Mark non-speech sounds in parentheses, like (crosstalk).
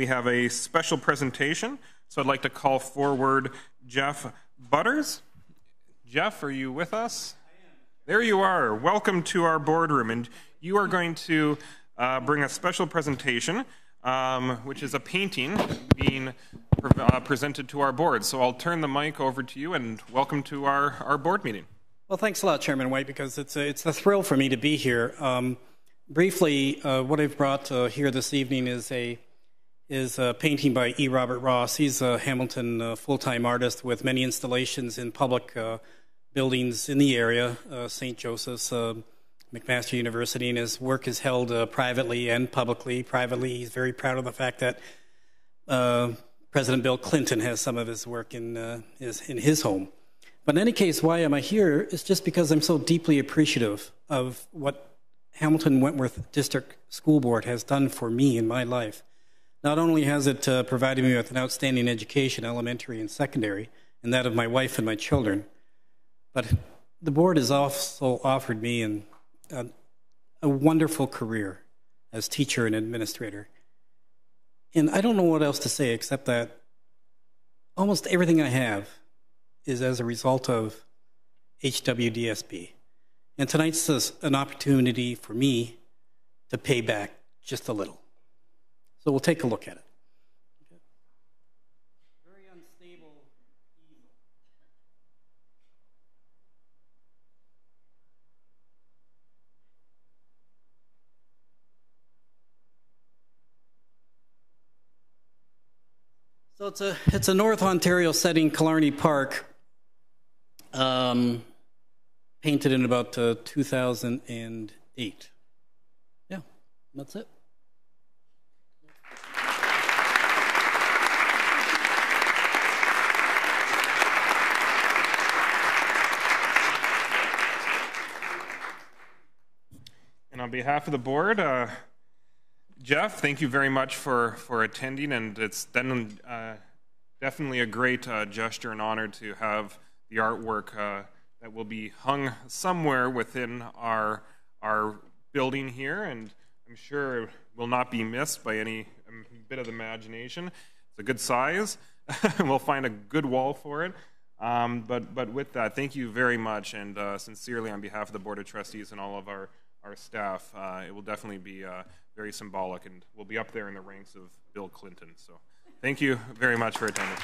we have a special presentation. So I'd like to call forward Jeff Butters. Jeff, are you with us? There you are. Welcome to our boardroom. And you are going to uh, bring a special presentation, um, which is a painting being pre- uh, presented to our board. So I'll turn the mic over to you and welcome to our, our board meeting. Well, thanks a lot, Chairman White, because it's a, it's a thrill for me to be here. Um, briefly, uh, what I've brought uh, here this evening is a is a painting by E. Robert Ross. He's a Hamilton uh, full-time artist with many installations in public uh, buildings in the area, uh, St. Joseph's, uh, McMaster University, and his work is held privately and publicly. Privately, he's very proud of the fact that President Bill Clinton has some of his work in his in his home. But in any case, why am I here? It's just because I'm so deeply appreciative of what Hamilton Wentworth District School Board has done for me in my life. Not only has it uh, provided me with an outstanding education, elementary and secondary, and that of my wife and my children, but the board has also offered me an, a, a wonderful career as teacher and administrator. And I don't know what else to say except that almost everything I have is as a result of HWDSB. And tonight's an opportunity for me to pay back just a little. So we'll take a look at it. Very unstable So it's a it's a North Ontario setting, Killarney Park, um, painted in about uh, 2008. Yeah, that's it. On behalf of the board, uh, Jeff, thank you very much for, for attending, and it's then, uh, definitely a great uh, gesture and honor to have the artwork uh, that will be hung somewhere within our our building here, and I'm sure it will not be missed by any um, bit of imagination. It's a good size. (laughs) we'll find a good wall for it. Um, but but with that, thank you very much, and uh, sincerely on behalf of the board of trustees and all of our our staff, uh, it will definitely be uh, very symbolic and we'll be up there in the ranks of Bill Clinton. So thank you very much for attending.